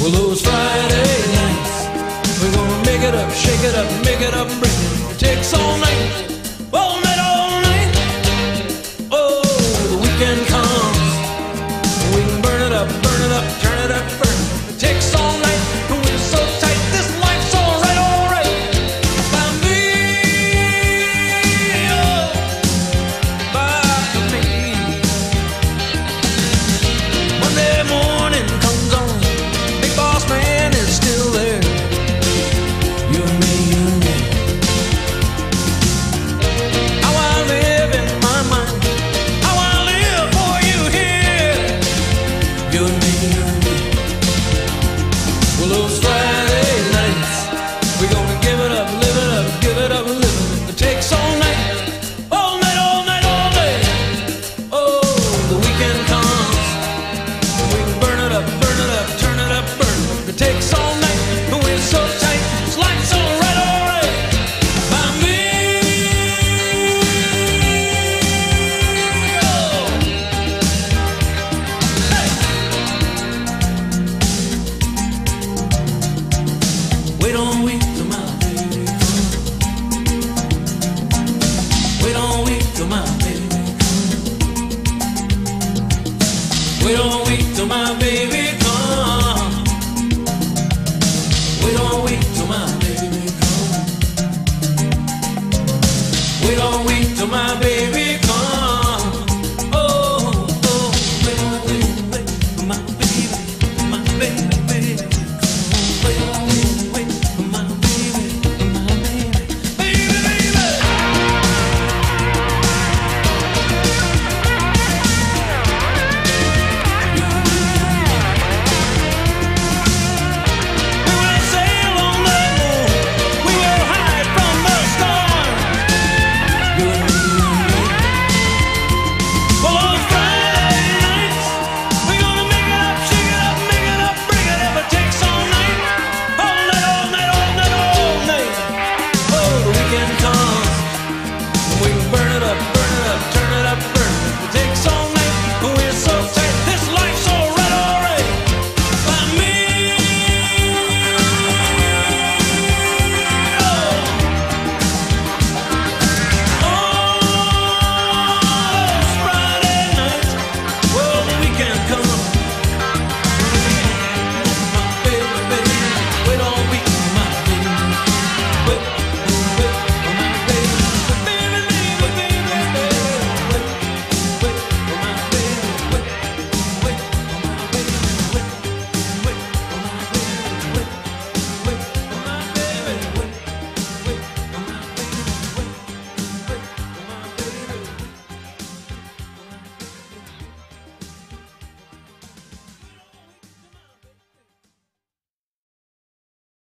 Well, those Friday nights, we're gonna make it up, shake it up, make it up, bring it. It takes all night. We don't wait till my baby.